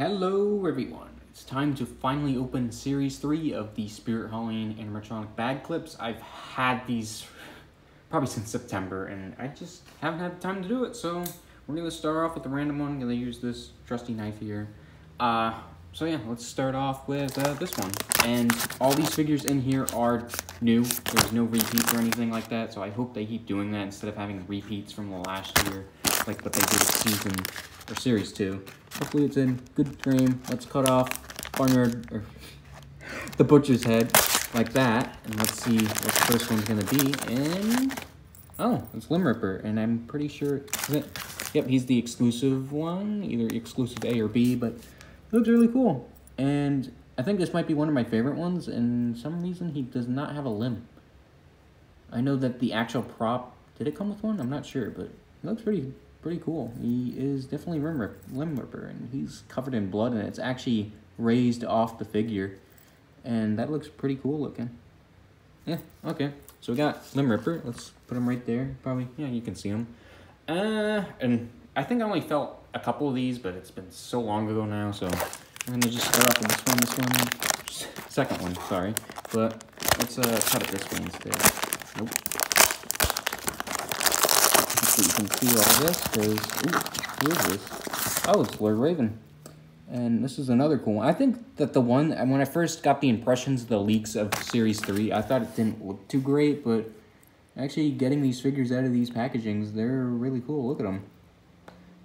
Hello everyone. It's time to finally open series 3 of the Spirit Halloween animatronic bag clips. I've had these probably since September and I just haven't had time to do it. So we're to start off with a random one. I'm to use this trusty knife here. Uh, so yeah, let's start off with uh, this one. And all these figures in here are new. There's no repeats or anything like that. So I hope they keep doing that instead of having repeats from the last year like what they did season or series two. Hopefully it's in good frame. Let's cut off Barnyard or the butcher's head like that, and let's see what the first one's gonna be. And oh, it's Limb Ripper, and I'm pretty sure. Yep, he's the exclusive one, either exclusive A or B, but it looks really cool. And I think this might be one of my favorite ones, and some reason he does not have a limb. I know that the actual prop, did it come with one? I'm not sure, but it looks pretty pretty cool. He is definitely limb, rip, limb ripper, and he's covered in blood, and it's actually raised off the figure, and that looks pretty cool looking. Yeah, okay. So we got limb ripper. Let's put him right there. Probably, yeah, you can see him. Uh, and I think I only felt a couple of these, but it's been so long ago now, so I'm gonna just start off with this one, this one, second one, sorry. But let's uh, cut it this way instead. Nope so you can see all this, because, who is this? Oh, it's Lord Raven. And this is another cool one. I think that the one, when I first got the impressions, of the leaks of Series 3, I thought it didn't look too great, but actually getting these figures out of these packagings, they're really cool. Look at them.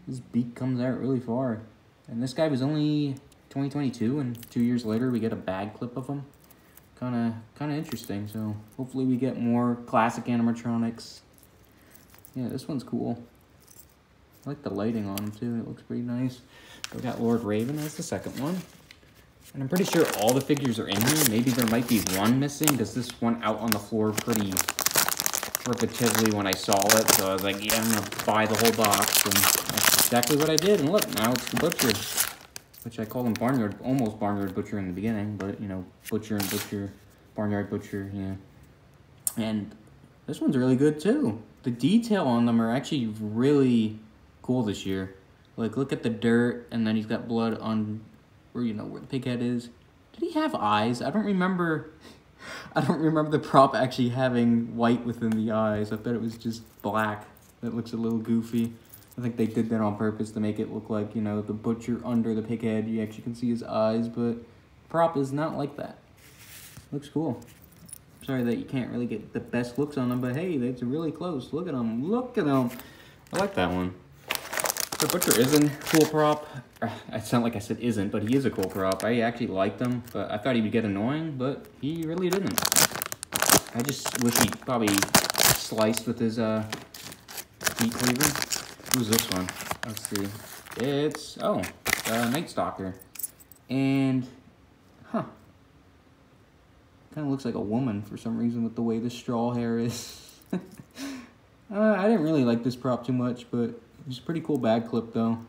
This beak comes out really far. And this guy was only 2022, and two years later we get a bag clip of him. Kind of, kind of interesting. So hopefully we get more classic animatronics yeah, this one's cool. I like the lighting on them too. It looks pretty nice. We got Lord Raven as the second one. And I'm pretty sure all the figures are in here. Maybe there might be one missing because this one out on the floor pretty repetitively when I saw it. So I was like, yeah, I'm going to buy the whole box. And that's exactly what I did. And look, now it's the Butcher. Which I call him Barnyard, almost Barnyard Butcher in the beginning. But, you know, Butcher and Butcher, Barnyard Butcher, yeah. And this one's really good too the detail on them are actually really cool this year. Like, look at the dirt, and then he's got blood on where, you know, where the pig head is. Did he have eyes? I don't remember... I don't remember the prop actually having white within the eyes. I bet it was just black. That looks a little goofy. I think they did that on purpose to make it look like, you know, the butcher under the pig head. You actually can see his eyes, but prop is not like that. Looks cool. Sorry that you can't really get the best looks on them, but hey, that's really close. Look at them. Look at them. I like that one. The Butcher isn't cool prop. I sound like I said isn't, but he is a cool prop. I actually liked him, but I thought he would get annoying, but he really didn't. I just wish he probably sliced with his uh, meat cleaver. Who's this one? Let's see. It's, oh, uh, Night Stalker. And, huh. Kind of looks like a woman for some reason with the way the straw hair is. uh, I didn't really like this prop too much, but it's a pretty cool bag clip though.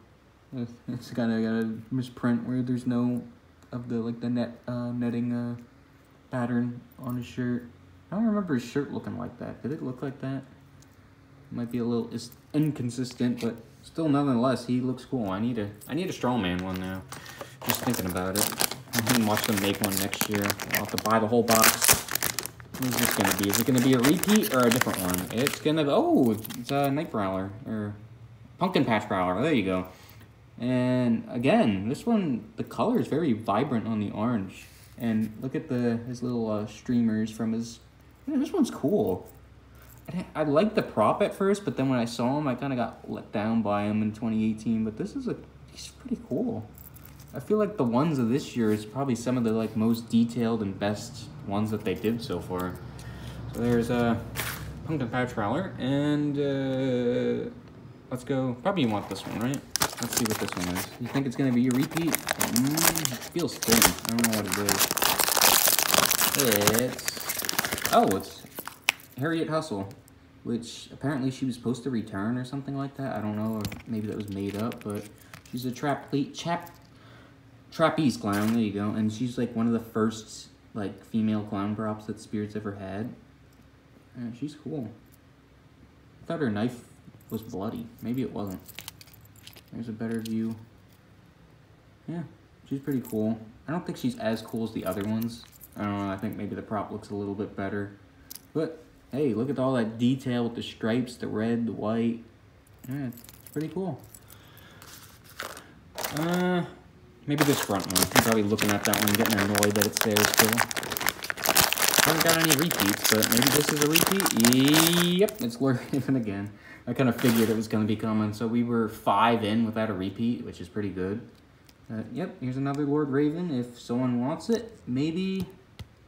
It's kind of got a misprint where there's no of the like the net uh, netting uh, pattern on his shirt. I don't remember his shirt looking like that. Did it look like that? Might be a little inconsistent, but still, nonetheless, he looks cool. I need a I need a strong man one now. Just thinking about it. I can watch them make one next year. I'll have to buy the whole box. What is this going to be? Is it going to be a repeat or a different one? It's going to... be... Oh, it's a Night Prowler. Or Pumpkin Patch Prowler. There you go. And again, this one, the color is very vibrant on the orange. And look at the his little uh, streamers from his... Man, this one's cool. I, I liked the prop at first, but then when I saw him, I kind of got let down by him in 2018. But this is a... He's pretty cool. I feel like the ones of this year is probably some of the like most detailed and best ones that they did so far. So there's a uh, Pumpkin Patch Prowler, and uh, let's go. Probably you want this one, right? Let's see what this one is. You think it's gonna be a repeat? Mm, it feels thin. I don't know what it is. It's oh, it's Harriet Hustle, which apparently she was supposed to return or something like that. I don't know, or maybe that was made up, but she's a trap chap Trapeze clown, there you go. And she's like one of the first like female clown props that Spirits ever had. Yeah, she's cool. I thought her knife was bloody. Maybe it wasn't. There's a better view. Yeah, She's pretty cool. I don't think she's as cool as the other ones. I don't know, I think maybe the prop looks a little bit better. But, hey, look at all that detail with the stripes, the red, the white. Yeah, it's pretty cool. Uh, maybe this front one. I'm probably looking at that one getting annoyed that it's there still. Haven't got any repeats, but maybe this is a repeat. Yep, it's Lord Raven again. I kind of figured it was going to be coming. So we were five in without a repeat, which is pretty good. Uh, yep, here's another Lord Raven. If someone wants it, maybe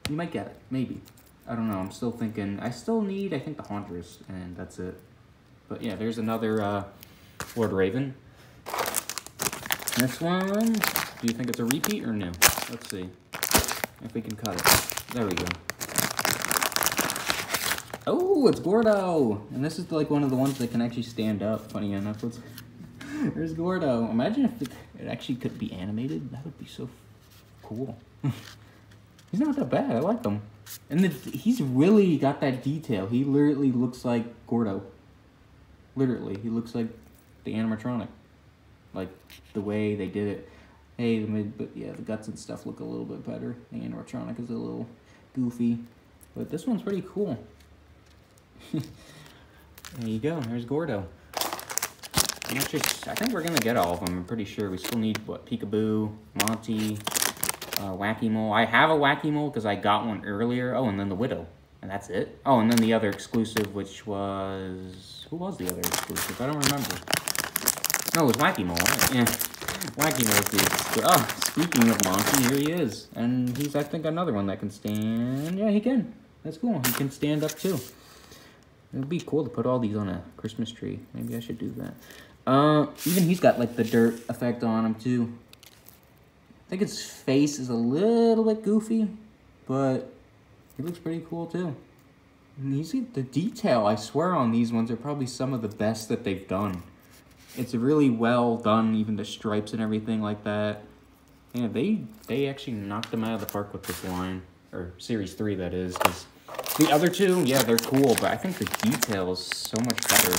you might get it. Maybe. I don't know. I'm still thinking. I still need, I think, the Hauntress, and that's it. But yeah, there's another uh, Lord Raven. This one, do you think it's a repeat or new? Let's see if we can cut it. There we go. Oh, it's Gordo! And this is like one of the ones that can actually stand up, funny enough. Let's there's Gordo. Imagine if it, it, actually could be animated. That would be so cool. he's not that bad. I like him. And the, he's really got that detail. He literally looks like Gordo. Literally. He looks like the animatronic. Like, the way they did it. Hey, mid, but yeah, the guts and stuff look a little bit better. The animatronic is a little goofy. But this one's pretty cool. there you go. There's Gordo. I think we're gonna get all of them. I'm pretty sure. We still need what Peekaboo, Monty, uh, Wacky Mole. I have a Wacky Mole because I got one earlier. Oh, and then the Widow, and that's it. Oh, and then the other exclusive, which was who was the other exclusive? I don't remember. No, it was Wacky Mole. Yeah, Wacky the. Oh, speaking of Monty, here he is, and he's I think another one that can stand. Yeah, he can. That's cool. He can stand up too. It would be cool to put all these on a Christmas tree. Maybe I should do that. Uh, even he's got like the dirt effect on him too. I think his face is a little bit goofy, but he looks pretty cool too. And you see the detail, I swear on these ones are probably some of the best that they've done. It's really well done, even the stripes and everything like that. Yeah, they they actually knocked them out of the park with this line, or Series 3 that is, because the other two, yeah, they're cool, but I think the detail is so much better.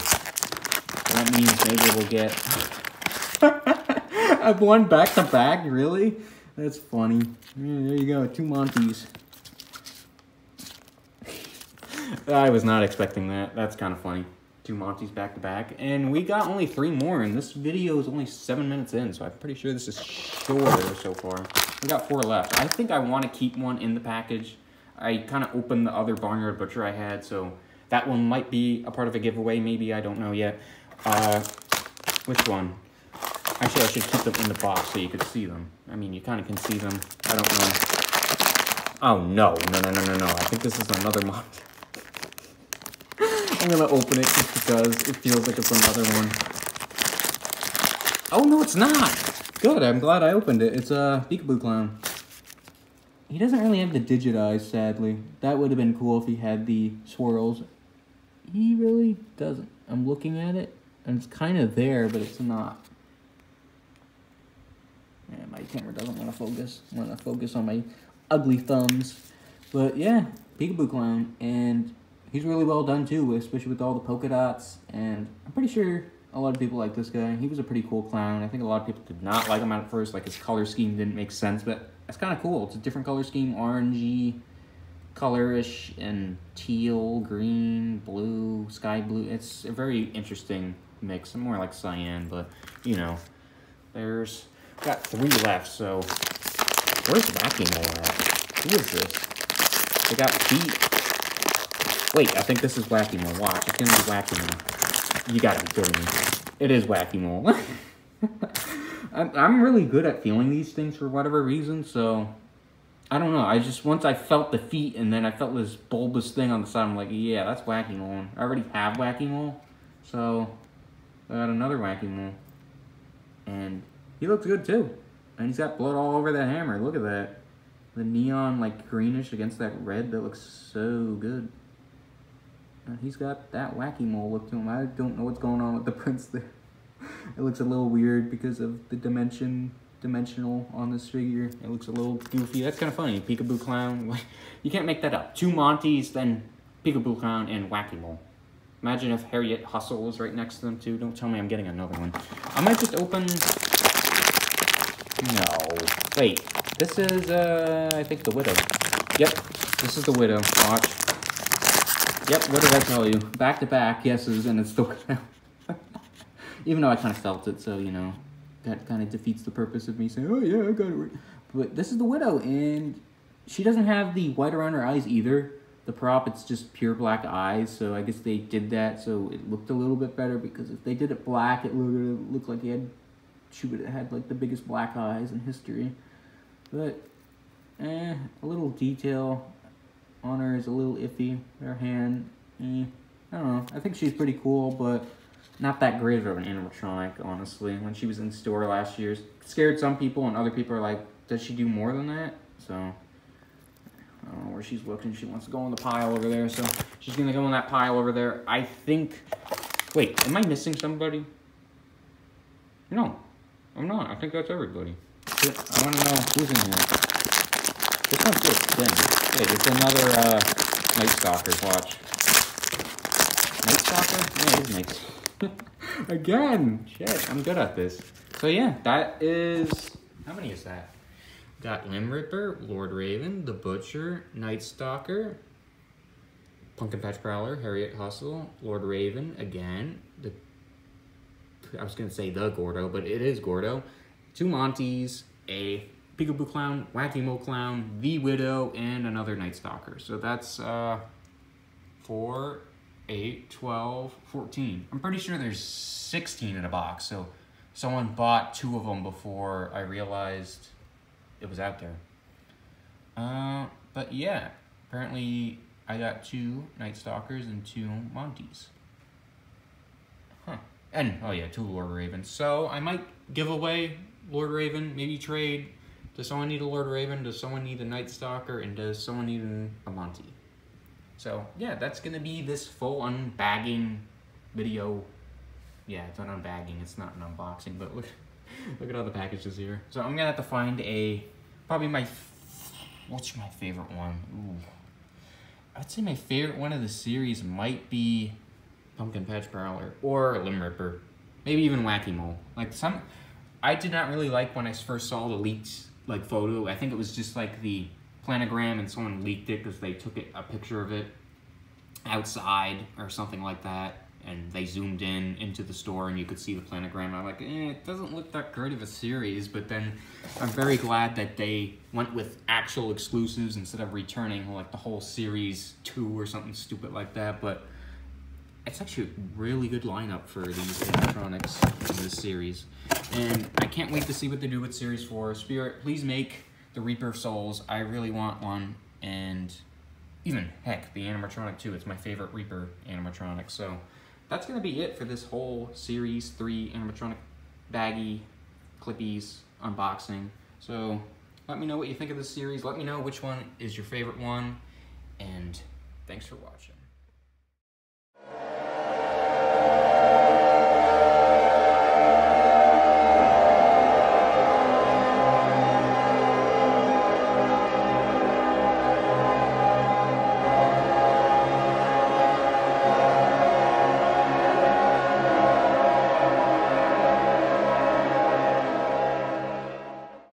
That means maybe we'll get... Won back to back, really? That's funny. Yeah, there you go, two Monties. I was not expecting that. That's kind of funny. Two Monties back to back. And we got only three more, and this video is only seven minutes in, so I'm pretty sure this is shorter so far. We got four left. I think I want to keep one in the package. I kind of opened the other Barnyard Butcher I had, so that one might be a part of a giveaway, maybe, I don't know yet. Uh, which one? Actually, I should keep them in the box so you could see them. I mean, you kind of can see them. I don't know. Oh, no. No, no, no, no, no. I think this is another mod. I'm to open it just because it feels like it's another one. Oh, no, it's not. Good. I'm glad I opened it. It's a Peekaboo Clown. He doesn't really have the digit eyes, sadly. That would have been cool if he had the swirls. He really doesn't. I'm looking at it. And it's kind of there, but it's not. Yeah, my camera doesn't want to focus. I want to focus on my ugly thumbs. But yeah, Peekaboo Clown. And he's really well done too, especially with all the polka dots. And I'm pretty sure a lot of people like this guy. He was a pretty cool clown. I think a lot of people did not like him at first. Like his color scheme didn't make sense, but it's kind of cool. It's a different color scheme, orangey, colorish, and teal, green, blue, sky blue. It's a very interesting mix. More like cyan, but you know, there's got three left. So where's Wacky Mole at? Who is this? They got feet. Wait, I think this is Wacky Mole. Watch, it's gonna be Wacky Mole. You gotta be kidding me. It is Wacky Mole. I'm, I'm really good at feeling these things for whatever reason, so I don't know. I just once I felt the feet and then I felt this bulbous thing on the side. I'm like, yeah, that's Wacky Mole. I already have Wacky Mole, so I got another Wacky Mole, and he looks good too. And he's got blood all over that hammer. Look at that, the neon like greenish against that red. That looks so good. And he's got that Wacky Mole look to him. I don't know what's going on with the prints there. it looks a little weird because of the dimension dimensional on this figure. It looks a little goofy. That's kind of funny. Peekaboo Clown. You can't make that up. Two Monties, then Peekaboo Clown, and Wacky Mole. Imagine if Harriet Hustle was right next to them, too. Don't tell me I'm getting another one. I might just open... No. Wait. This is, uh, I think the Widow. Yep. This is the Widow. Watch. Yep, what did I tell you? Back to back yeses, and it's Widow. Even though I kind of felt it, so, you know, that kind of defeats the purpose of me saying, oh, yeah, I got it right. But this is the Widow, and she doesn't have the white around her eyes either. The prop, it's just pure black eyes, so I guess they did that so it looked a little bit better because if they did it black, it would look like he had, she would have had like the biggest black eyes in history. But, eh, a little detail on her is a little iffy. Her hand, eh, I don't know. I think she's pretty cool, but not that great of an animatronic, honestly. When she was in store last year, scared some people, and other people are like, does she do more than that? So, I don't know where she's looking. She wants to go in the pile over there, so she's going to go in that pile over there. I think... Wait, am I missing somebody? No, I'm not. I think that's everybody. I want to know who's in here. This one's just thin. Wait, it's another uh, Night Stalker. Watch. Night Stalker? Yeah, Night Again! Shit, I'm good at this. So yeah, that is... How many is that? Got Limb Ripper, Lord Raven, The Butcher, Night Stalker, Pumpkin Patch Prowler, Harriet Hustle, Lord Raven, again, the I was gonna say the Gordo, but it is Gordo, two Monties, a Peekaboo Clown, Wacky Mo Clown, The Widow, and another Night Stalker. So that's uh, 4, 8, 12, 14. I'm pretty sure there's 16 in a box, so someone bought two of them before I realized it was out there. Uh, but yeah, apparently I got two Night Stalkers and two Monties. Huh. And, oh yeah, two Lord Ravens. So I might give away Lord Raven, maybe trade. Does someone need a Lord Raven? Does someone need a Night Stalker? And does someone need a Monty? So yeah, that's gonna be this full unbagging video. Yeah, it's an unbagging, it's not an unboxing, but look. Look at all the packages here. So I'm gonna have to find a, probably my, what's my favorite one? Ooh. I'd say my favorite one of the series might be Pumpkin Patch Prowler or Limb Ripper. Maybe even Wacky Mole. Like some, I did not really like when I first saw the leaked like photo. I think it was just like the planogram and someone leaked it because they took it, a picture of it outside or something like that and they zoomed in into the store and you could see the planogram. I'm like, eh, it doesn't look that great of a series, but then I'm very glad that they went with actual exclusives instead of returning like the whole series two or something stupid like that. But it's actually a really good lineup for these electronics in this series. And I can't wait to see what they do with Series 4. Spirit, please make the Reaper Souls. I really want one. And even, heck, the animatronic too. It's my favorite Reaper animatronic. So that's going to be it for this whole Series 3 animatronic baggy clippies unboxing. So let me know what you think of this series. Let me know which one is your favorite one. And thanks for watching.